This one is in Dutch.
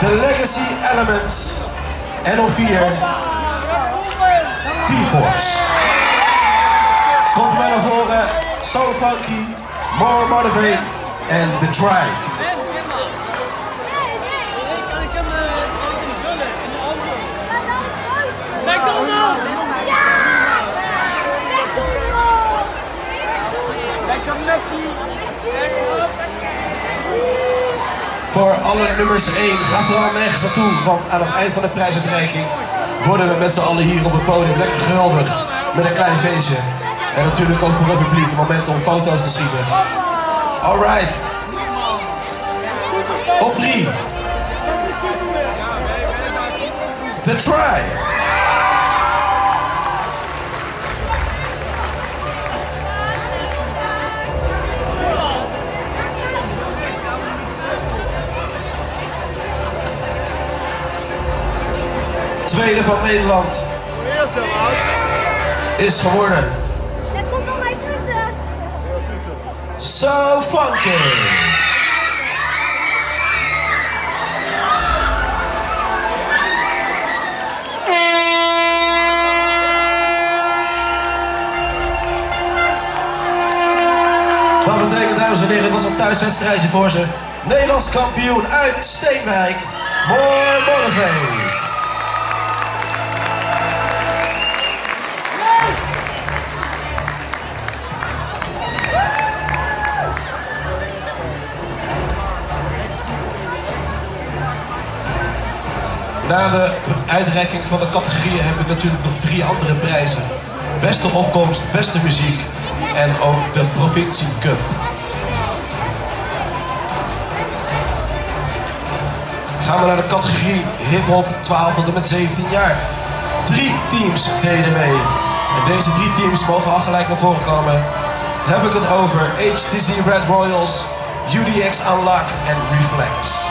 The Legacy Elements. En op 4 T-Force. Komt maar naar voren. So Funky, More Motivate en The Tribe. McDonald's! Lekker Mackie! Voor alle nummers 1, ga vooral nergens naartoe. Want aan het eind van de prijsuitreiking worden we met z'n allen hier op het podium lekker gehuldigd. Met een klein feestje. En natuurlijk ook voor het publiek een moment om foto's te schieten. Alright. Op 3. The Tribe. Tweede van Nederland is geworden Er komt nog een tussen. So Funky. Dat betekent, dames en heren, het was een thuiswedstrijdje voor ze. Nederlands kampioen uit Steenwijk, More Motivate. Na de uitreiking van de categorieën heb ik natuurlijk nog drie andere prijzen. Beste opkomst, beste muziek en ook de Provincie Cup. Gaan we naar de categorie hip-hop 12 tot en met 17 jaar. Drie teams deden mee. En deze drie teams mogen al gelijk naar voren komen. Heb ik het over HTC Red Royals, UDX Unlocked en Reflex.